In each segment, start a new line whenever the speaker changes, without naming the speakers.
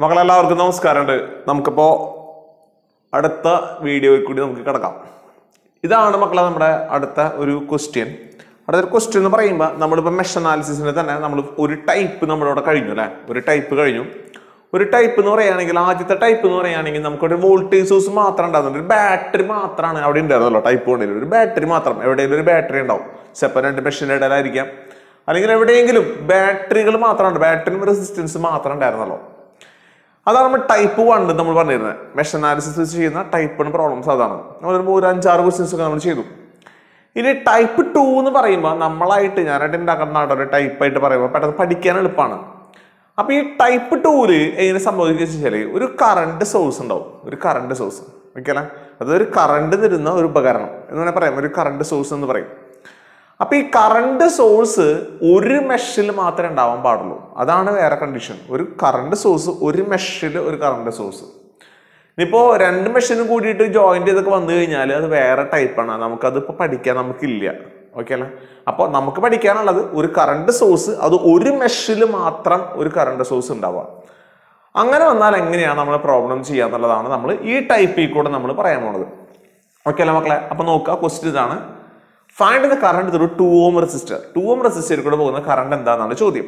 മക്കളെല്ലാവർക്കും നമസ്കാരമുണ്ട്. നമുക്കിപ്പോൾ അടുത്ത വീഡിയോയിൽ കൂടി നമുക്ക് കിടക്കാം. ഇതാണ് മക്കളെ നമ്മുടെ അടുത്ത ഒരു ക്വസ്റ്റ്യൻ അടുത്തൊരു ക്വസ്റ്റ്യൻ എന്ന് പറയുമ്പോൾ നമ്മളിപ്പോൾ മെഷ് അനാലിസിസിന് തന്നെ നമ്മൾ ഒരു ടൈപ്പ് നമ്മളിവിടെ കഴിഞ്ഞു അല്ലേ? ഒരു ടൈപ്പ് കഴിഞ്ഞു. ഒരു ടൈപ്പ് എന്ന് പറയുകയാണെങ്കിൽ ആദ്യത്തെ ടൈപ്പ് എന്ന് പറയുകയാണെങ്കിൽ നമുക്കൊരു വോൾട്ടേജ് സോഴ്സ് മാത്രം ഉണ്ടാകുന്നുണ്ട് ഒരു ബാറ്ററി മാത്രമാണ് അവിടെ ഉണ്ടായിരുന്നല്ലോ ടൈപ്പ് കൊണ്ടില്ല ഒരു ബാറ്ററി മാത്രം. എവിടെയെങ്കിലും ഒരു ബാറ്ററി ഉണ്ടാവും. ചിലപ്പോൾ രണ്ട് മെഷീന്റെ ഇടയിലായിരിക്കാം. അല്ലെങ്കിൽ എവിടെയെങ്കിലും ബാറ്ററികൾ മാത്രമാണ് ബാറ്ററി റെസിസ്റ്റൻസ് മാത്രം ഉണ്ടായിരുന്നല്ലോ അതാണ് നമ്മൾ ടൈപ്പ് വൺ നമ്മൾ പറഞ്ഞിരുന്നത് മെഷ് അനാലിസിസ് ചെയ്യുന്ന ടൈപ്പ് വൺ പ്രോബ്ലംസ് അതാണ്. നമ്മൾ ഒരു അഞ്ചാറ് ക്വസ്റ്റ്യൻസ് ഒക്കെ നമ്മൾ ചെയ്തു. ഇനി ടൈപ്പ് ടു എന്ന് പറയുമ്പോൾ നമ്മളായിട്ട് ഞാനായിട്ട് ഉണ്ടാക്കുന്ന ഒരു ടൈപ്പ് ആയിട്ട് പറയുമ്പോൾ പെട്ടെന്ന് പഠിക്കാൻ എളുപ്പമാണ് അപ്പോൾ ഈ ടൈപ്പ് ടൂൽ എങ്ങനെ സംഭവിക്കുക വെച്ചാൽ ഒരു കറണ്ട് സോഴ്സ് ഉണ്ടാവും. ഒരു കറണ്ട് സോഴ്സ് ഓക്കെ അല്ലേ? അതൊരു കറണ്ട് തരുന്ന ഒരു ഉപകരണം. എന്ന് വേണമെങ്കിൽ പറയാം. ഒരു കറണ്ട് സോഴ്സ് എന്ന് പറയും. അപ്പൊ ഈ കറണ്ട് സോഴ്സ് ഒരു മെഷിൽ മാത്രമേ ഉണ്ടാവാൻ പാടുള്ളൂ. അതാണ് വേറെ കണ്ടീഷൻ ഒരു കറണ്ട് സോഴ്സ് ഒരു മെഷിൽ ഒരു കറണ്ട് സോഴ്സ് ഇനിയിപ്പോ രണ്ട് മെഷീനും കൂടിയിട്ട് ജോയിന്റ് ചെയ്തൊക്കെ വന്നു കഴിഞ്ഞാൽ അത് വേറെ ടൈപ്പാണ് നമുക്കത് ഇപ്പൊ പഠിക്കാൻ നമുക്കില്ല. ഓക്കെ അല്ലേ? അപ്പോൾ നമുക്ക് പഠിക്കാനുള്ളത് ഒരു കറണ്ട് സോഴ്സ് അത് ഒരു മെഷിൽ മാത്രം ഒരു കറണ്ട് സോഴ്സ് ഉണ്ടാവുക. അങ്ങനെ വന്നാൽ എങ്ങനെയാണ് നമ്മൾ പ്രോബ്ലം ചെയ്യുക എന്നുള്ളതാണ് നമ്മൾ ഈ ടൈപ്പിൽ കൂടെ നമ്മൾ പറയാൻ പോണത്. ഓക്കെ അല്ലേ മക്കളെ? അപ്പോൾ നോക്കുക ക്വസ്റ്റ്യൻ ഇതാണ്. Find the current through two ohm resistor two ohm റെസിസ്റ്ററിൽ കൂടെ പോകുന്ന കറണ്ട് എന്താണെന്നാണ് ചോദ്യം.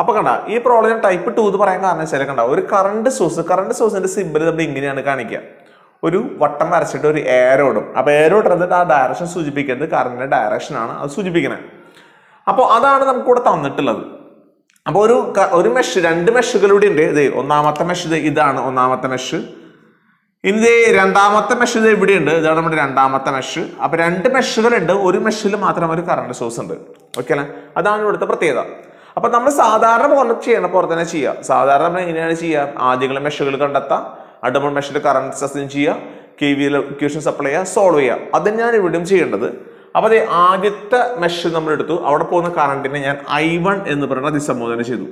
അപ്പൊ കണ്ട ഈ പ്രോബ്ലം ടൈപ്പ് ടു എന്ന് പറയാൻ കാരണം വെച്ചാൽ കണ്ട ഒരു കറണ്ട് സോഴ്സ് കറണ്ട് സോഴ്സിന്റെ സിമ്പിൾ നമ്മൾ ഇങ്ങനെയാണ് കാണിക്കുക ഒരു വട്ടം വരച്ചിട്ട് ഒരു ഏരോ അപ്പൊ ഏരോ ഇടുന്നത് ആ ഡയറക്ഷൻ സൂചിപ്പിക്കുന്നത് കറണ്ടിന്റെ ഡയറക്ഷൻ ആണ് അത് സൂചിപ്പിക്കുന്നത് അപ്പോൾ അതാണ് നമുക്ക് ഇവിടെ തന്നിട്ടുള്ളത്. അപ്പോൾ ഒരു ഒരു മെഷ് രണ്ട് മെഷുകളുടെ ഉണ്ട്. ഇത് ഒന്നാമത്തെ മെഷ് ഇതാണ്. ഒന്നാമത്തെ മെഷ് ഇനി രണ്ടാമത്തെ മെഷ് ഇവിടെയുണ്ട്. ഇതാണ് നമ്മുടെ രണ്ടാമത്തെ മെഷ് അപ്പൊ രണ്ട് മെഷുകളുണ്ട് ഒരു മെഷിൽ മാത്രം ഒരു കറണ്ട് സോഴ്സ് ഉണ്ട്. ഓക്കെ അല്ലേ? അതാണ് ഇവിടുത്തെ പ്രത്യേകത. അപ്പൊ നമ്മൾ സാധാരണ പോലെ ചെയ്യണ പോലെ തന്നെ ചെയ്യുക സാധാരണ നമ്മൾ എങ്ങനെയാണ് ചെയ്യുക ആദ്യങ്ങളെ മെഷുകൾ കണ്ടെത്താം. അടുമ്പോൾ മെഷിൽ കറണ്ട് സസ്യം ചെയ്യുക കെ വി ഇക്വേഷൻ സപ്ലൈ ചെയ്യുക സോൾവ് ചെയ്യുക അത് ഞാൻ ഇവിടെയും ചെയ്യേണ്ടത്. അപ്പൊ അതെ ആദ്യത്തെ മെഷ് നമ്മൾ എടുത്തു അവിടെ പോകുന്ന കറണ്ടിനെ ഞാൻ ഐ വൺ എന്ന് പറഞ്ഞ അതിസംബോധന ചെയ്തു.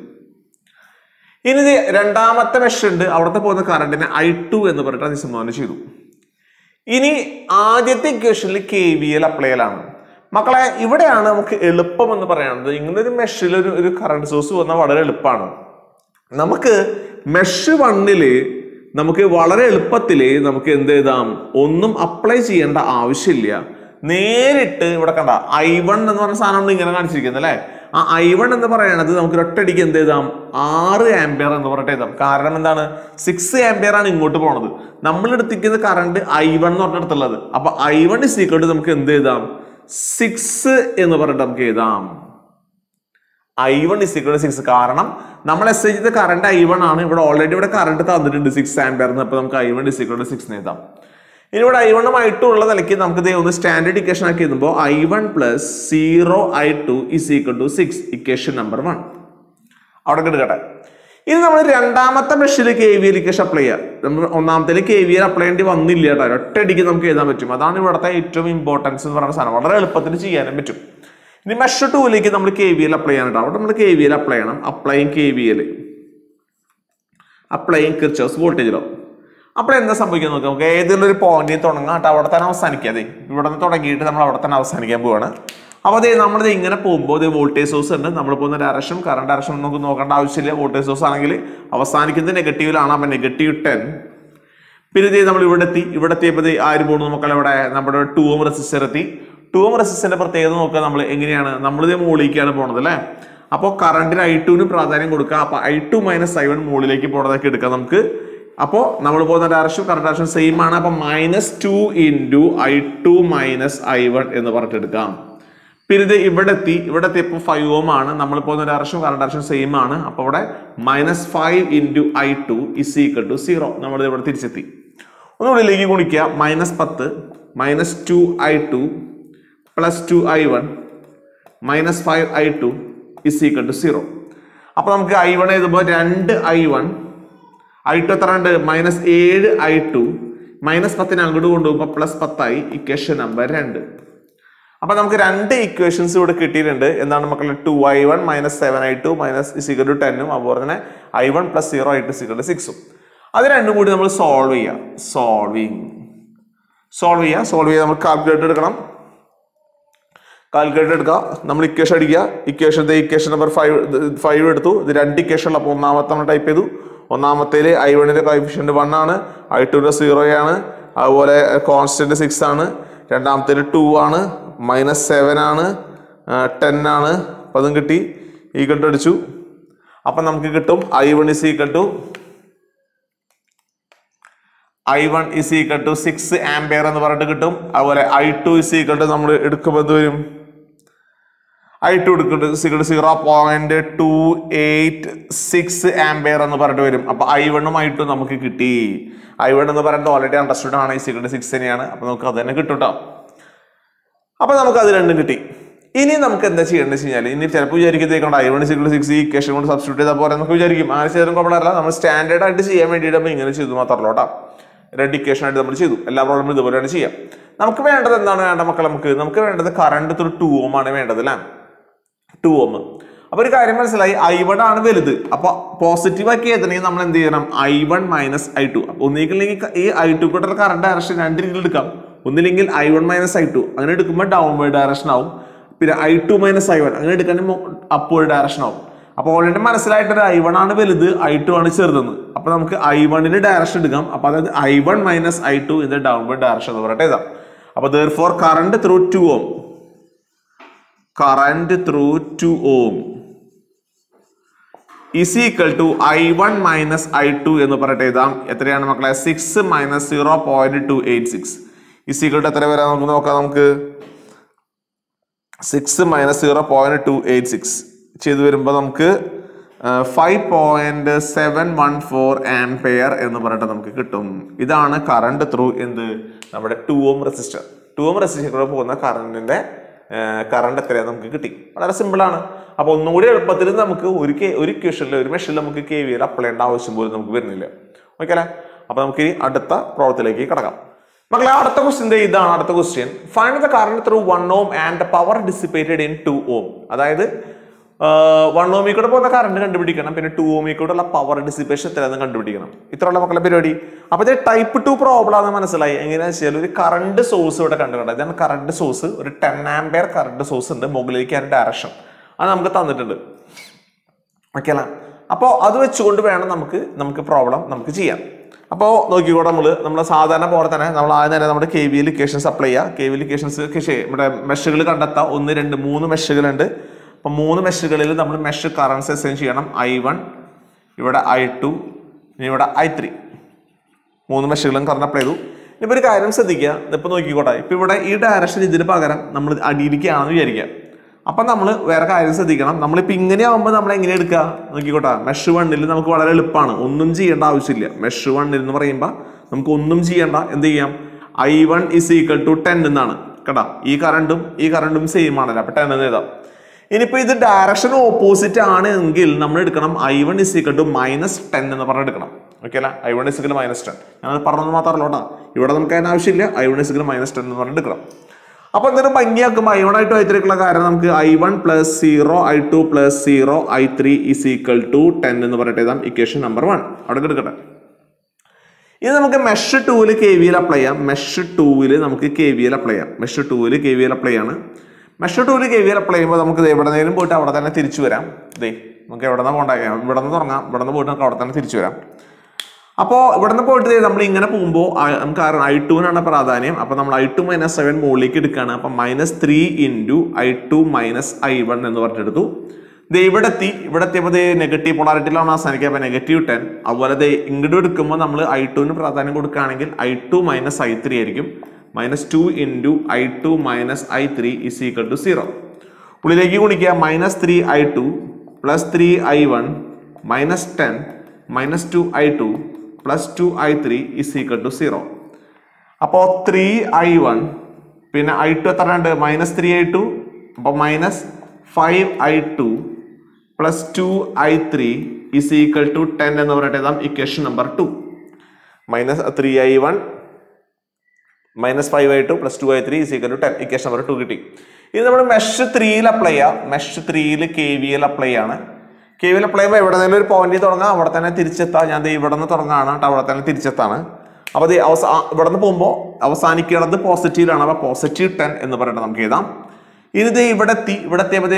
ഇനി രണ്ടാമത്തെ മെഷ് ഉണ്ട്. അവിടുത്തെ പോകുന്ന കറണ്ടിനെ ഐ ടു എന്ന് പറഞ്ഞിട്ട് നിസംബോധന ചെയ്തു. ഇനി ആദ്യത്തെ ഇക്വേഷനിൽ കെ വി എൽ അപ്ലൈ ചെയ്യലാണ്. മക്കളെ ഇവിടെയാണ് നമുക്ക് എളുപ്പം എന്ന് പറയുന്നത് ഇങ്ങനെ ഒരു മെഷിൽ ഒരു ഒരു കറണ്ട് സോഴ്സ് വന്നാൽ വളരെ എളുപ്പമാണ് നമുക്ക് മെഷ് വണ്ണിൽ നമുക്ക് വളരെ എളുപ്പത്തിൽ നമുക്ക് എന്ത് ചെയ്താം ഒന്നും അപ്ലൈ ചെയ്യേണ്ട ആവശ്യമില്ല. നേരിട്ട് ഇവിടെ കണ്ട ഐ വൺ എന്ന് പറഞ്ഞ സാധനം ഇങ്ങനെ കാണിച്ചിരിക്കുന്നത് അല്ലേ? ആ ഐ വൺ എന്ന് പറയുന്നത് നമുക്ക് ഒറ്റയടിക്ക് എന്ത് ചെയ്താം ആറ് ആംബിയർ എന്ന് പറഞ്ഞിട്ട് എഴുതാം. കാരണം എന്താണ്? സിക്സ് ആംബിയർ ആണ് ഇങ്ങോട്ട് പോണത്. നമ്മൾ എടുത്തിരിക്കുന്ന കറണ്ട് ഐ വൺ എന്ന് പറഞ്ഞിടത്തുള്ളത്. അപ്പൊ I one is equal to നമുക്ക് എന്ത് എഴുതാം? സിക്സ് എന്ന് പറഞ്ഞിട്ട് നമുക്ക് എഴുതാം. ഐ വൺ ഈക്വൽ സിക്സ് കാരണം നമ്മൾ എസ് ചെയ്ത കറണ്ട് ഐ വൺ ആണ്. ഇവിടെ ഓൾറെഡി ഇവിടെ കറണ്ട് തന്നിട്ടുണ്ട് സിക്സ് ആംബിയർ അപ്പൊ നമുക്ക് ഐ വൺ ഈക്വൽ സിക്സ് എഴുതാം. ഇനി ഇവിടെ ഐ വണ്ണും ഐ ടു ഉള്ള നിലയ്ക്ക് നമുക്ക് ദേ ഒന്ന് സ്റ്റാൻഡേർഡ് ഇക്വേഷൻ ആക്കി എഴുതുമ്പോൾ I one plus zero I two is equal to six equation number one അവിടെ കിടക്കട്ടെ ഇനി നമ്മൾ രണ്ടാമത്തെ മെഷീനിൽ K V L equation apply ചെയ്യാം. നമ്മൾ ഒന്നാമത്തെ കെ വി എൽ അപ്ലൈ ചെയ്യേണ്ടി വന്നില്ല കേട്ടോ. ഒറ്റയടിക്ക് നമുക്ക് എഴുതാൻ പറ്റും. അതാണ് ഇവിടുത്തെ ഏറ്റവും ഇമ്പോർട്ടൻസ് എന്ന് പറയുന്ന സാധനം. വളരെ എളുപ്പത്തിൽ ചെയ്യാനും പറ്റും. ഇനി മെഷർ ടൂലേക്ക് നമ്മൾ കെ വി എൽ അപ്ലൈ ചെയ്യണം അവിടെ നമ്മൾ കെ വി എൽ അപ്ലൈ ചെയ്യണം. അപ്ലൈയും കെ വി എൽ അപ്ലൈയും കിർച്ചോസ് വോൾട്ടേജ് ലോ അപ്പോൾ എന്താ സംഭവിക്കുക നോക്കാം നമുക്ക്? ഏതെങ്കിലും ഒരു പോയിന്റിൽ തുടങ്ങാം കേട്ടോ. അവിടെ തന്നെ അവസാനിക്കുക അതെ ഇവിടെ നിന്ന് തുടങ്ങിയിട്ട് നമ്മൾ അവിടെ തന്നെ അവസാനിക്കാൻ പോവാണ്. അപ്പോൾ അതെ നമ്മളിത് ഇങ്ങനെ പോകുമ്പോൾ ഇത് വോൾട്ടേജ് സോഴ്സ് ഉണ്ട്. നമ്മൾ പോകുന്ന ഡയറക്ഷൻ കറണ്ട് ഡയറക്ഷൻ നമുക്ക് നോക്കേണ്ട ആവശ്യമില്ല. വോൾട്ടേജ് സോഴ്സ് ആണെങ്കിൽ അവസാനിക്കുന്നത് നെഗറ്റീവിലാണ് അപ്പം നെഗറ്റീവ് ടെൻ പിന്നെ ഇത് നമ്മൾ ഇവിടെ എത്തി. ഇവിടെ എത്തിയപ്പോൾ ആര് പോകുന്നു മക്കളെ ഇവിടെ? നമ്മുടെ ടൂ ഓം റെസിസ്റ്റർ എത്തി. ടൂ ഓം റെസിസ്റ്ററിന്റെ പ്രത്യേകത നോക്കുക നമ്മൾ എങ്ങനെയാണ്? നമ്മളിത് മുകളിലേക്കാണ് പോണത് അല്ലേ? അപ്പോൾ കറണ്ടിന് ഐ ടുവിന് പ്രാധാന്യം കൊടുക്കുക. അപ്പോൾ I two minus I one മുകളിലേക്ക് പോണതൊക്കെ എടുക്കാം നമുക്ക്. അപ്പോൾ നമ്മൾ പോകുന്ന ഡയറക്ഷൻ കറക്റ്റ് ഡയറക്ഷൻ സെയിം ആണ്. അപ്പോൾ minus two into I two minus I one എന്ന് പറഞ്ഞിട്ടെടുക്കാം പിന്നെ ഇത് ഇവിടെ എത്തി. ഇവിടെ എത്തിയപ്പോൾ ഫൈവ് ഓം ആണ്. നമ്മൾ പോകുന്ന ഡയറക്ഷൻ കറണ്ട് ഡയറക്ഷൻ സെയിം ആണ്. അപ്പോൾ ഇവിടെ minus five into I two is equal to zero നമ്മൾ ഇവിടെ തിരിച്ചെത്തി. ഒന്നുകൂടിയിലേക്ക് ഗുണിക്കുക. മൈനസ് പത്ത്. Minus two I two plus two I one minus five I two is equal to zero അപ്പോൾ നമുക്ക് ഐ വൺ എഴുതുമ്പോൾ രണ്ട് ഐ വൺ ഐ ടു എത്ര ഉണ്ട്? മൈനസ് ഏഴ് ഐ ടു മൈനസ് പത്തിന് അങ്ങോട്ട് കൊണ്ടുപോകുമ്പോൾ പ്ലസ് പത്തായി. ഇക്വേഷൻ നമ്പർ രണ്ട്. അപ്പൊ നമുക്ക് രണ്ട് ഇക്വേഷൻസ് ഇവിടെ കിട്ടിയിട്ടുണ്ട്. എന്താണ് മക്കളെ? Two I one minus seven I two minus cigar to ടെന്നും അതുപോലെ തന്നെ I one plus zero I two cigar സിക്സും അത് രണ്ടും കൂടി നമ്മൾ സോൾവ് ചെയ്യാം. സോൾവിങ് സോൾവ് ചെയ്യുക സോൾവ് ചെയ്യാൻ നമ്മൾ കാൽക്കുലേറ്റർ എടുക്കണം. കാൽക്കുലേറ്റർ എടുക്കുക നമ്മൾ ഇക്വേഷൻ അടിക്കുക. Equation equation number five five എടുത്തു. ഇത് രണ്ട് ഇക്വേഷൻ അപ്പോൾ ഒന്നാമത്തെ നമ്മൾ ടൈപ്പ് ചെയ്തു. ഒന്നാമത്തേൽ ഐ വണ്ണിന്റെ കോയിഫിഷ്യന്റ് വൺ ആണ് ഐ ടുവിന്റെ സീറോ ആണ് അതുപോലെ കോൺസ്റ്റന്റ് സിക്സ് ആണ് രണ്ടാമത്തേൽ ടു ആണ് മൈനസ് സെവൻ ആണ് ടെൻ ആണ് അപ്പം അതും കിട്ടി ഈ ടു അടിച്ചു. അപ്പം നമുക്ക് കിട്ടും I one is equal to I one is equal to six ampere എന്ന് പറഞ്ഞിട്ട് കിട്ടും അതുപോലെ I two is equal to നമ്മൾ എടുക്കുമ്പോൾ എന്ത് വരും? ഐ കൊടുക്കുന്നത് equal zero point two eight six ampere എന്ന് പറഞ്ഞിട്ട് വരും. അപ്പൊ ഐ വണ്ണും ഐ ടു നമുക്ക് കിട്ടി. ഐ വൺ എന്ന് പറയുന്നത് ഓൾറെഡി അണ്ടർസ്റ്റുഡ് ആണ്. ഈ സീക്വൽ സിക്സ് തന്നെയാണ്. അപ്പൊ നമുക്ക് അത് തന്നെ കിട്ടും കേട്ടോ അപ്പൊ നമുക്ക് അത് രണ്ടും കിട്ടി. ഇനി നമുക്ക് എന്താ ചെയ്യേണ്ടത് വെച്ച് കഴിഞ്ഞാൽ ഇനി ചിലപ്പോൾ വിചാരിക്കത്തേക്കൊണ്ട് ഐ വൺ സിക്വൽ സിക്സ് ഈ ഇക്വേഷൻ കൊണ്ട് സബ്സ്റ്റിറ്റ്യൂട്ട് ചെയ്താൽ പോലെ നമുക്ക് വിചാരിക്കും. അങ്ങനെ ചെയ്താലും കുഴപ്പമില്ല. നമ്മൾ സ്റ്റാൻഡേർഡ് ആയിട്ട് ചെയ്യാൻ വേണ്ടിയിട്ട് നമ്മൾ ഇങ്ങനെ ചെയ്തു മാത്രമല്ല കേട്ടോ. രണ്ട് ഇക്വേഷൻ ആയിട്ട് നമ്മൾ ചെയ്തു. എല്ലാ പ്രോബ്ലം ഇതുപോലെയാണ് ചെയ്യാം. നമുക്ക് വേണ്ടത് എന്താണ് വേണ്ട മക്കൾ നമുക്ക്? നമുക്ക് വേണ്ടത് കറണ്ട് ത്രൂ ടു ഓം ആണ് വേണ്ടത് അല്ലേ? ടു ഓം അപ്പൊ ഒരു കാര്യം മനസ്സിലായി? ഐ വൺ ആണ് വലുത്. അപ്പൊ പോസിറ്റീവ് ആക്കി എത്തണമെങ്കിൽ നമ്മൾ എന്ത് ചെയ്യണം? I one minus I two അപ്പൊ ഒന്നില്ലെങ്കിൽ ഈ ഐ ടു കൂടെ കറണ്ട് ഡയറക്ഷൻ രണ്ട് രീതിയിൽ എടുക്കാം. ഒന്നില്ലെങ്കിൽ I one minus I two അങ്ങനെ എടുക്കുമ്പോൾ ഡൗൺവേർഡ് ഡയറക്ഷൻ ആവും. പിന്നെ I two minus I one അങ്ങനെ എടുക്കുകയാണെങ്കിൽ അപ്വേർഡ് ഡയറക്ഷൻ ആവും. അപ്പോൾ ഓൾറെഡി മനസ്സിലായിട്ടൊരു ഐ വൺ ആണ് വലുത് ഐ ടു ആണ് ചെറുതെന്ന്. അപ്പോൾ നമുക്ക് ഐ വണ്ണിന് ഡയറക്ഷൻ എടുക്കാം. അപ്പോൾ അതായത് I one minus I two down downward direction എന്ന് പറഞ്ഞിട്ട് എഴുതാം. അപ്പോൾ therefore current through two ohm. Current through two ohm is equal to I one minus I two എന്ന് പറഞ്ഞിട്ട് എഴുതാം. എത്രയാണ് മക്കളെ? Six minus zero point two eight six is equal to എത്ര വരാം നമുക്ക് നോക്കാം നമുക്ക്? Six minus zero point two eight six ചെയ്തു വരുമ്പോൾ നമുക്ക് five point seven one four ampere എന്ന് പറഞ്ഞിട്ട് നമുക്ക് കിട്ടും. ഇതാണ് കറണ്ട് ത്രൂ എന്ത്? നമ്മുടെ two ohm resistor two ohm റെസിസ്റ്ററിലൂടെ പോകുന്ന കറണ്ടിന്റെ കറണ്ട് എത്രയാണ് നമുക്ക് കിട്ടി. വളരെ സിമ്പിളാണ് അപ്പോൾ ഒന്നുകൂടി എളുപ്പത്തിൽ നമുക്ക് ഒരു കെ ഒരു ക്വഷനിൽ ഒരു മെഷീനിൽ നമുക്ക് കെ വി അപ്ലൈ ചെയ്യേണ്ട ആവശ്യം പോലും നമുക്ക് വരുന്നില്ല. ഓക്കെ അല്ലേ? അപ്പോൾ നമുക്ക് അടുത്ത പ്രോബ്ലത്തിലേക്ക് കടക്കാം. മക്കളെ അടുത്ത ക്വസ്റ്റ്യൻ ഇതാണ് അടുത്ത question find the current through one ohm and power dissipated in two ohm അതായത് വൺ ഓമി കൂടെ പോകുന്ന കറണ്ട് കണ്ടുപിടിക്കണം. പിന്നെ ടു ഓമി കൂടെ ഉള്ള പവർ ഡിസിപ്പേഷൻ എത്രയാണെന്ന് കണ്ടുപിടിക്കണം. ഇത്രയുള്ള മക്കളുടെ പരിപാടി. അപ്പൊ ഇത് ടൈപ്പ് ടു പ്രോബ്ലം ആണെന്ന് മനസ്സിലായി. എങ്ങനെയാണെന്ന് വെച്ചാൽ ഒരു കറണ്ട് സോഴ്സ് ഇവിടെ കണ്ടുകൊണ്ട് ഇതാണ് കറണ്ട് സോഴ്സ് ഒരു ടെൻ ആംപയർ കറണ്ട് സോഴ്സ് ഉണ്ട്. മുകളിലേക്ക് അതിന്റെ ഡയറക്ഷൻ അത് നമുക്ക് തന്നിട്ടുണ്ട്. ഓക്കെ അല്ല? അപ്പോൾ അത് വെച്ചുകൊണ്ട് വേണം നമുക്ക് നമുക്ക് പ്രോബ്ലം നമുക്ക് ചെയ്യാം. അപ്പോൾ നോക്കിക്കോടെ നമ്മൾ നമ്മൾ സാധാരണ പോലെ തന്നെ നമ്മൾ ആദ്യം തന്നെ നമ്മുടെ കെ വി ലൊക്കേഷൻ അപ്ലൈ ചെയ്യുക കെ വി ലൊക്കേഷൻസ് നമ്മുടെ മെഷുകൾ കണ്ടെത്താം. ഒന്ന് രണ്ട് മൂന്ന് മെഷുകളുണ്ട് അപ്പം മൂന്ന് മെഷുകളിൽ നമ്മൾ മെഷ് കറൻസ് അസൈൻ ചെയ്യണം. ഐ വൺ ഇവിടെ ഐ ടു ഇനി ഇവിടെ ഐ ത്രീ മൂന്ന് മെഷുകളും കറണ്ട് അപ്ലൈ ചെയ്തു. ഇനിയിപ്പോൾ ഒരു കാര്യം ശ്രദ്ധിക്കുക. ഇപ്പം നോക്കിക്കോട്ടെ. ഇപ്പം ഇവിടെ ഈ ഡയറക്ഷൻ ഇതിന് പകരം നമ്മൾ അടിയിരിക്കുകയാണെന്ന് വിചാരിക്കുക. അപ്പം നമ്മൾ വേറെ കാര്യം ശ്രദ്ധിക്കണം. നമ്മളിപ്പോൾ ഇങ്ങനെ ആകുമ്പോൾ നമ്മൾ എങ്ങനെ എടുക്കുക? നോക്കിക്കോട്ടെ. മെഷ് വണ്ണിൽ നമുക്ക് വളരെ എളുപ്പമാണ്. ഒന്നും ചെയ്യേണ്ട ആവശ്യമില്ല. മെഷ് വണ്ണിൽ എന്ന് പറയുമ്പോൾ നമുക്ക് ഒന്നും ചെയ്യേണ്ട. എന്ത് ചെയ്യാം? I one is equal to ten എന്നാണ്. കേട്ടോ? ഈ കറണ്ടും ഈ കറണ്ടും സെയിം ആണല്ലോ. അപ്പം ടെൻ എന്ന് എഴുതാം. ഇനിയിപ്പോൾ ഇത് ഡയറക്ഷൻ ഓപ്പോസിറ്റ് ആണ് എങ്കിൽ നമ്മൾ എടുക്കണം I one is equal to minus ten എന്ന് പറഞ്ഞ് എടുക്കണം. ഓക്കെ അല്ല? I one is equal minus ten ഞാനത് പറഞ്ഞത് മാത്രമല്ല കേട്ടോ. ഇവിടെ നമുക്ക് അതിന് ആവശ്യമില്ല. I one is equal minus ten എന്ന് പറഞ്ഞ് എടുക്കണം. അപ്പോൾ എന്തൊരു ഭംഗിയാക്കുമ്പോൾ I one I two I three ഉള്ള കാര്യം നമുക്ക് I one plus zero I two plus zero I three is equal to ten എന്ന് പറഞ്ഞിട്ട് എഴുതാം. ഇക്വേഷൻ നമ്പർ വൺ അവിടെ എടുക്കട്ടെ. ഇത് നമുക്ക് മെഷ് ടൂവിൽ കെ വിയിൽ അപ്ലൈ ചെയ്യാം. മെഷ് ടൂവിൽ നമുക്ക് കെ വിയിൽ അപ്ലൈ ചെയ്യാം. മെഷ് ടൂവിൽ കെ വിയിൽ അപ്ലൈ ആണ്. മെഷ് ഒരു കെ വി എൽ അപ്ലൈ ചെയ്യുമ്പോൾ നമുക്ക് എവിടെ നിന്നെങ്കിലും പോയിട്ട് അവിടെ തന്നെ തിരിച്ചു വരാം. ദേ നമുക്ക് എവിടെ നിന്ന് പോകണ്ട? ഇവിടെ നിന്ന് തുടങ്ങാം. ഇവിടെ നിന്ന് പോയിട്ട് നമുക്ക് അവിടെ തന്നെ തിരിച്ചു വരാം. അപ്പോൾ ഇവിടെ നിന്ന് പോയിട്ട് നമ്മൾ ഇങ്ങനെ പോകുമ്പോൾ നമുക്ക് ഐ ടുവിനാണ് പ്രാധാന്യം. അപ്പോൾ നമ്മൾ ഐ ടു മൈനസ് സെവൻ മുകളിലേക്ക് എടുക്കുകയാണ്. അപ്പം minus three into I two minus I one എന്ന് പറഞ്ഞെടുത്തു ഇത് ഇവിടെ എത്തി. ഇവിടെ എത്തിയപ്പോൾ നെഗറ്റീവ് പൊളാരിറ്റിയിലാണ് അവസാനിക്കുക. അപ്പോൾ നെഗറ്റീവ് ടെൻ അതുപോലെ ഇങ്ങോട്ട് എടുക്കുമ്പോൾ നമ്മൾ ഐ ടുവിന് പ്രാധാന്യം കൊടുക്കുകയാണെങ്കിൽ I two minus I three ആയിരിക്കും. Minus two into I two minus I three is equal to zero ഉള്ളിലേക്ക് ഗുണിക്കുക. Minus three I two plus three I one minus ten minus two I two plus two I three is equal to zero അപ്പോൾ three I one പിന്നെ I two എത്ര ഉണ്ട്? Minus three I two അപ്പോൾ minus five I two plus two I three is equal to ten എന്ന് പറഞ്ഞിട്ട് എഴുതാം equation number two minus three I one minus five by two plus two by three equal to ten equation number two കിട്ടി. ഇത് നമ്മൾ mesh ത്രീയിൽ apply ചെയ്യാം. Mesh ത്രീയിൽ K V L apply ആണ്. കെ വി എൽ അപ്ലൈ ചെയ്യുമ്പോൾ എവിടെ നിന്നും ഒരു പോയിന്റിൽ തുടങ്ങാം. അവിടെ തന്നെ തിരിച്ചെത്താം. ഞാൻ ഇവിടെ നിന്ന് തുടങ്ങാണ് കേട്ടോ. അവിടെ തന്നെ തിരിച്ചെത്താണ്. അപ്പോൾ ഇത് അവസാ ഇവിടെ നിന്ന് പോകുമ്പോൾ അവസാനിക്കുന്നത് പോസിറ്റീവിലാണ് അപ്പോൾ പോസിറ്റീവ് ടെൻ എന്ന് പറഞ്ഞിട്ട് നമുക്ക് എഴുതാം. ഇത് ഇവിടെ എത്തി. ഇവിടെ എത്തിയപ്പോൾ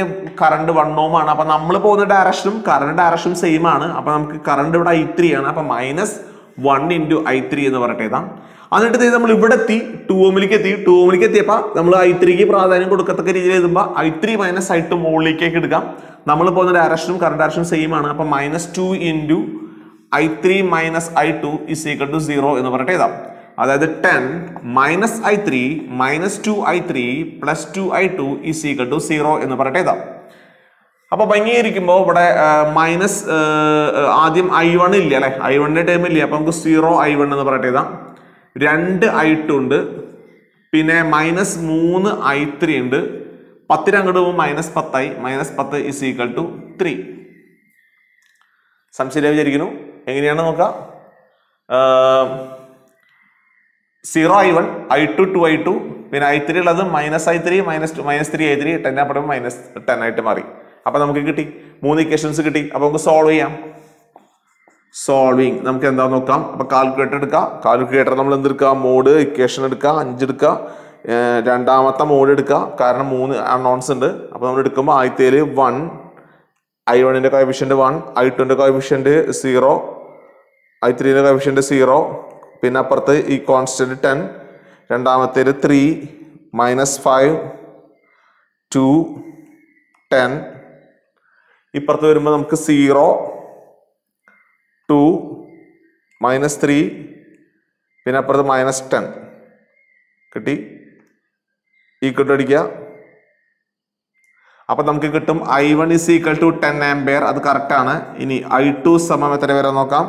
കറണ്ട് വൺ ഓം ആണ്. അപ്പോൾ നമ്മൾ പോകുന്ന ഡയറക്ഷനും കറണ്ട് ഡയറക്ഷനും സെയിം ആണ്. അപ്പോൾ നമുക്ക് കറണ്ട് ഇവിടെ ഐ ത്രീ ആണ്. അപ്പോൾ minus one into I three എന്ന് പറഞ്ഞിട്ട് ഇതാ എന്നിട്ട് നമ്മൾ ഇവിടെ എത്തി ടു ഓമിലേക്ക് എത്തി ടു ഓമിലേക്ക് എത്തിയപ്പോൾ നമ്മൾ ഐ ത്രീക്ക് പ്രാധാന്യം കൊടുക്കത്തക്ക രീതിയിൽ എഴുതുമ്പോൾ I three minus I two മുകളിലേക്കേക്ക് എടുക്കാം നമ്മൾ പോകുന്ന ഡയറക്ഷനും കറണ്ട് ഡയറക്ഷനും സെയിം ആണ്. അപ്പൊ minus two into I three minus I two is equal to zero എന്ന് പറഞ്ഞിട്ട് എഴുതാം. അതായത് ten minus I three minus two I three plus two I two is equal to zero എന്ന് പറഞ്ഞിട്ട് എഴുതാം. അപ്പൊ ഭംഗീകരിക്കുമ്പോൾ ഇവിടെ മൈനസ് ആദ്യം ഐ വൺ ഇല്ല അല്ലെ? ഐ വണ്ണിന്റെ ടൈം ഇല്ല? അപ്പൊ നമുക്ക് സീറോ ഐ വൺ എന്ന് പറയട്ടെ ഇതാ. രണ്ട് ഐ ടു ഉണ്ട്. പിന്നെ മൈനസ് മൂന്ന് ഐ ത്രീ ഉണ്ട്. പത്തിന് അങ്ങോട്ട് പോകുമ്പോൾ മൈനസ് പത്തായി. മൈനസ് പത്ത് ഇസ് ഈക്വൽ ടു ത്രീ സംശയം വിചാരിക്കുന്നു. എങ്ങനെയാണ് നോക്കാം zero I one I two two I two പിന്നെ ഐ ത്രീ ഉള്ളത് minus I three minus two minus three I three ten അപ്പോഴും മൈനസ് ടെൻ ആയിട്ട് മാറി. അപ്പൊ നമുക്ക് കിട്ടി. മൂന്ന് ഇക്വേഷൻസ് കിട്ടി. അപ്പോൾ നമുക്ക് സോൾവ് ചെയ്യാം. സോൾവിങ് നമുക്ക് എന്താ നോക്കാം? അപ്പോൾ കാൽക്കുലേറ്റർ എടുക്കാം. കാൽക്കുലേറ്റർ നമ്മൾ എന്തെടുക്കുക മോഡ് ഇക്വേഷൻ എടുക്കുക അഞ്ചെടുക്കുക രണ്ടാമത്തെ മോഡ് എടുക്കുക കാരണം മൂന്ന് അണോൺസ് ഉണ്ട്. അപ്പോൾ നമ്മൾ എടുക്കുമ്പോൾ ആദ്യത്തേൽ വൺ ഐ വണ്ണിന്റെ കോഫിഷ്യന്റ് വൺ ഐ ടുവിന്റെ കോഫിഷ്യന്റ് സീറോ ഐ ത്രീന്റെ കോഫിഷ്യന്റ് സീറോ പിന്നെ അപ്പുറത്ത് ഈ constant ten രണ്ടാമത്തേൽ three minus five two ten ഇപ്പുറത്ത് വരുമ്പോൾ നമുക്ക് സീറോ ടു മൈനസ് ത്രീ പിന്നെ അപ്പുറത്ത് മൈനസ് ടെൻ. കിട്ടി? ഈക്വൽ ടു അടിക്കുക. അപ്പൊ നമുക്ക് കിട്ടും I one is equal to ten ampere അത് കറക്റ്റ് ആണ്. ഇനി ഐ ടു സമം എത്ര വരെ നോക്കാം?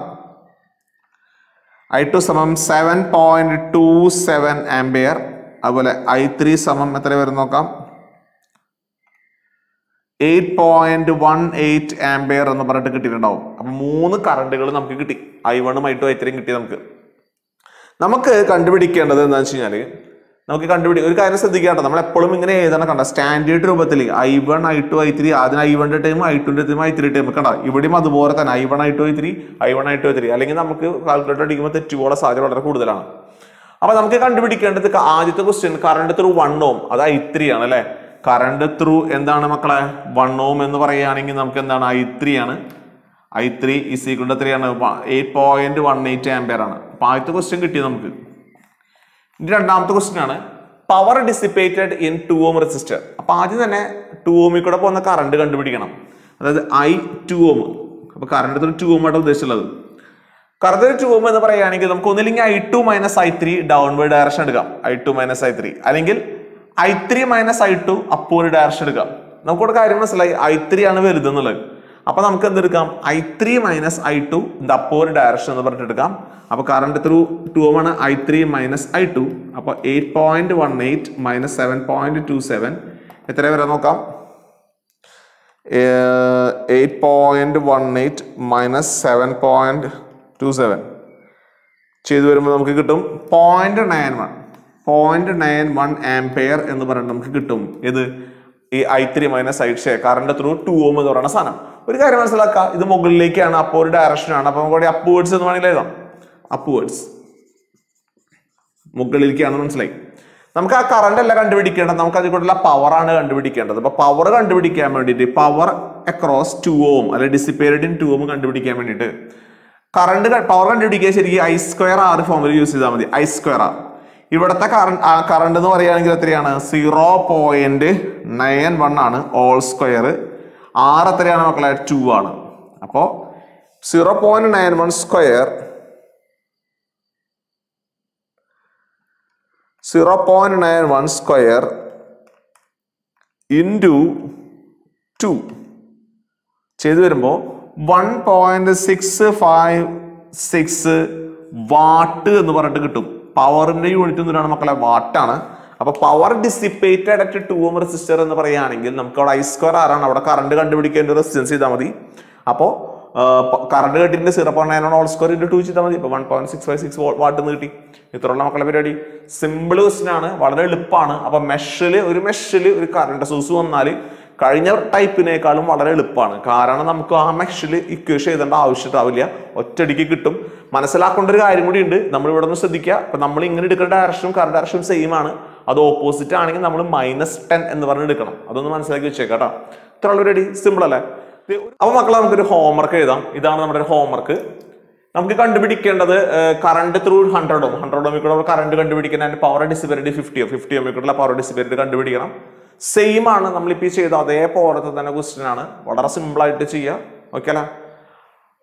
ഐ ടു സമം seven point two seven ampere അതുപോലെ ഐ ത്രീ സമം എത്ര വരെ നോക്കാം? Eight point one eight ampere എന്ന് പറഞ്ഞിട്ട് കിട്ടിയിട്ടുണ്ടാവും. അപ്പൊ മൂന്ന് കറണ്ടുകൾ നമുക്ക് കിട്ടി. ഐ വണ്ണും ഐ ടു ഐ ത്രീയും കിട്ടി നമുക്ക്. നമുക്ക് കണ്ടുപിടിക്കേണ്ടത് എന്താണെന്ന് വെച്ച് കഴിഞ്ഞാൽ നമുക്ക് കണ്ടുപിടി ഒരു കാര്യം ശ്രദ്ധിക്കാട്ടോ നമ്മൾ എപ്പോഴും ഇങ്ങനെ എഴുതണം കണ്ട സ്റ്റാൻഡേർഡ് രൂപത്തിൽ I one I two I three ആദ്യം ഐ വണ്ണിന്റെ ടൈം ഐ ടുന്റെ ടൈം ഐ ത്രീ ടൈം കണ്ട. ഇവിടെയും അതുപോലെ തന്നെ I one I two I three I one I two I three അല്ലെങ്കിൽ നമുക്ക് കാൽക്കുലേറ്റർ അടിക്കുമ്പോൾ തെറ്റുപോകാൻ സാധ്യത വളരെ കൂടുതലാണ്. അപ്പൊ നമുക്ക് കണ്ടുപിടിക്കേണ്ടത് ആദ്യത്തെ question current through one ohm അത് ഐ ത്രീ ആണ് അല്ലെ? കറണ്ട് ത്രൂ എന്താണ് മക്കളെ? വൺ ഓം എന്ന് പറയുകയാണെങ്കിൽ നമുക്ക് എന്താണ്? ഐ ത്രീ ആണ്. I three is equal to three ആണ്. Eight point one eight ampere ആണ്. അപ്പൊ ആദ്യത്തെ ക്വസ്റ്റ്യൻ കിട്ടി നമുക്ക്? ഇനി രണ്ടാമത്തെ ക്വസ്റ്റ്യൻ ആണ്. Power dissipated in two ohm resistor അപ്പൊ ആദ്യം തന്നെ ടു ഓമിൽ കൂടെ പോകുന്ന കറണ്ട് കണ്ടുപിടിക്കണം. അതായത് ഐ ടു ഓം അപ്പൊ കറണ്ട് ടു ഓം ആയിട്ട് ഉദ്ദേശിച്ചുള്ളത്. കറണ്ട് ടു ഓം എന്ന് പറയുകയാണെങ്കിൽ നമുക്ക് ഒന്നില്ലെങ്കിൽ I two minus I three downward direction എടുക്കാം. I two minus I three അല്ലെങ്കിൽ I three minus I two അപ്പോഴ് ഡയറക്ഷൻ എടുക്കാം നമുക്കിവിടെ കാര്യം മനസ്സിലായി. ഐ ത്രീ ആണ് വലുതെന്നുള്ളത് അപ്പൊ നമുക്ക് എന്തെടുക്കാം I three minus I two ഇത് അപ്പോ ഒരു ഡയറക്ഷൻ എന്ന് പറഞ്ഞിട്ട് എടുക്കാം. അപ്പൊ കറണ്ട് ത്രൂ ടു ആണ് I three minus I two അപ്പൊ eight point one eight minus seven point two seven എത്ര വരെ നോക്കാം? Eight point one eight minus seven point two seven ചെയ്തു വരുമ്പോൾ നമുക്ക് കിട്ടും point nine one point nine one ampere എന്ന് പറഞ്ഞിട്ട് നമുക്ക് കിട്ടും. ഇത് ഈ ഐ ത്രീ മൈനസ് ഐ ഷേ കറണ്ട് ത്രൂ ടു ഓം എന്ന് പറയുന്ന സാധനം. ഒരു കാര്യം മനസ്സിലാക്കുക ഇത് മുകളിലേക്കാണ് അപ്പോൾ ഒരു ഡയറക്ഷനാണ് അപ്പൊ നമുക്ക് അപ്വേർഡ്സ് എന്ന് വേണമെങ്കിൽ എഴുതാം. അപ്വേർഡ്സ് മുകളിലേക്കാണ് മനസ്സിലായി. നമുക്ക് ആ കറണ്ട് അല്ല കണ്ടുപിടിക്കേണ്ടത്. നമുക്ക് അതിൽ കൂടുതലുള്ള പവർ ആണ് കണ്ടുപിടിക്കേണ്ടത്. അപ്പൊ പവർ കണ്ടുപിടിക്കാൻ വേണ്ടിയിട്ട് പവർ അക്രോസ് ടു ഓം അല്ലെ ഡിസിപ്പേറ്റഡ് ഇൻ ടു ഓം കണ്ടുപിടിക്കാൻ വേണ്ടിയിട്ട്. കറണ്ട് പവർ കണ്ടുപിടിക്കാൻ ശരിക്കും ഐ സ്ക്വയർ ആർ ഫോമിൽ യൂസ് ചെയ്താൽ മതി. ഐ സ്ക്വയർ ആർ ഇവിടുത്തെ കറണ്ട് കറണ്ട് എന്ന് പറയുകയാണെങ്കിൽ എത്രയാണ്? സീറോ പോയിന്റ് നയൻ വൺ ആണ് ഓൾ സ്ക്വയർ ആർ എത്രയാണ് മക്കളെ? ടു ആണ്. അപ്പോൾ zero point nine one square zero point nine one square into two ചെയ്തു വരുമ്പോൾ one point six five six watt എന്ന് പറഞ്ഞിട്ട് കിട്ടും. പവറിന്റെ യൂണിറ്റ് എന്തിനാണ് മക്കളെ വാട്ടാണ് അപ്പൊ power dissipated at two ohm resistor എന്ന് പറയുകയാണെങ്കിൽ നമുക്ക് അവിടെ ഐ സ്ക്വയർ ആറാണ് അവിടെ കറണ്ട് കണ്ടുപിടിക്കേണ്ട റെസിസ്റ്റൻസ് ചെയ്താൽ മതി. അപ്പോൾ കറണ്ട് കേട്ടിട്ട് zero point nine whole square into two ചെയ്താൽ മതി. ഇപ്പൊ one point six five six watt എന്ന് കിട്ടി. ഇത്രയുള്ള മക്കളെ പരിപാടി. സിമ്പിൾ ക്വസ്റ്റൻ ആണ്. വളരെ എളുപ്പമാണ്. അപ്പൊ മെഷിൽ ഒരു മെഷിൽ ഒരു കറണ്ട് സോഴ്സ് വന്നാൽ കഴിഞ്ഞ ടൈപ്പിനേക്കാളും വളരെ എളുപ്പമാണ്. കാരണം നമുക്ക് ആ മെഷിൽ ഇക്വേഷൻ എഴുതേണ്ട ആവശ്യമുണ്ടാവില്ല ഒറ്റടിക്ക് കിട്ടും. മനസ്സിലാക്കേണ്ട ഒരു കാര്യം കൂടി ഉണ്ട് നമ്മൾ ഇവിടെ നിന്ന് ശ്രദ്ധിക്കുക. അപ്പൊ നമ്മൾ ഇങ്ങനെ എടുക്കുന്ന ഡയറക്ഷനും കറണ്ട് ഡയറക്ഷനും സെയിം ആണ്. അത് ഓപ്പോസിറ്റ് ആണെങ്കിൽ നമ്മൾ മൈനസ് ടെൻ എന്ന് പറഞ്ഞ് എടുക്കണം. അതൊന്ന് മനസ്സിലാക്കി വെച്ചേക്കാം കേട്ടോ. ഇത്ര ഉള്ള റെഡി സിമ്പിൾ അല്ലേ? അപ്പൊ മക്കളെ നമുക്കൊരു ഹോംവർക്ക് എഴുതാം. ഇതാണ് നമ്മുടെ ഒരു ഹോംവർക്ക് നമുക്ക് കണ്ടുപിടിക്കേണ്ടത് current through hundred ohm. Hundred ഓമിക്കൂടെ current കണ്ടുപിടിക്കണം അതിന്റെ പവർ ഡിസിബിലിറ്റി ഓ. ഫിഫ്റ്റി ഓമിക്കൂടെ പവർ ഡിസിബിലിറ്റി കണ്ടുപിടിക്കണം. സെയിം ആണ് നമ്മളിപ്പോൾ ചെയ്ത ചെയ്ത അതേപോലത്തെ തന്നെ ക്വസ്റ്റ്യൻ ആണ്. വളരെ സിമ്പിൾ ആയിട്ട് ചെയ്യുക ഓക്കെ അല്ലേ?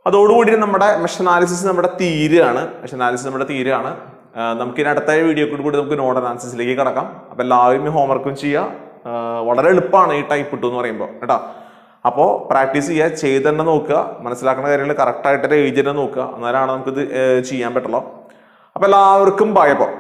അതോടുകൂടി നമ്മുടെ മെഷ് അനാലിസിസ് നമ്മുടെ തീരുകയാണ്. മെഷ് അനാലിസിസ് നമ്മുടെ തീരുകയാണ്. നമുക്ക് ഇനി അടുത്ത വീഡിയോ കൂടി കൂടി നമുക്ക് നോഡ് അനാലിസിസിലേക്ക് കിടക്കാം. അപ്പോൾ എല്ലാവരും ഹോംവർക്കും ചെയ്യുക. വളരെ എളുപ്പമാണ് ഈ ടൈപ്പ് ഇട്ടു എന്ന് പറയുമ്പോൾ കേട്ടോ? അപ്പോൾ പ്രാക്ടീസ് ചെയ്യുക ചെയ്ത് തന്നെ നോക്കുക മനസ്സിലാക്കുന്ന കാര്യങ്ങൾ കറക്റ്റായിട്ട് എഴുതി തന്നെ നോക്കുക. എന്നാലാണ് നമുക്കിത് ചെയ്യാൻ പറ്റുള്ളൂ. അപ്പോൾ എല്ലാവർക്കും ഭയപ്പോൾ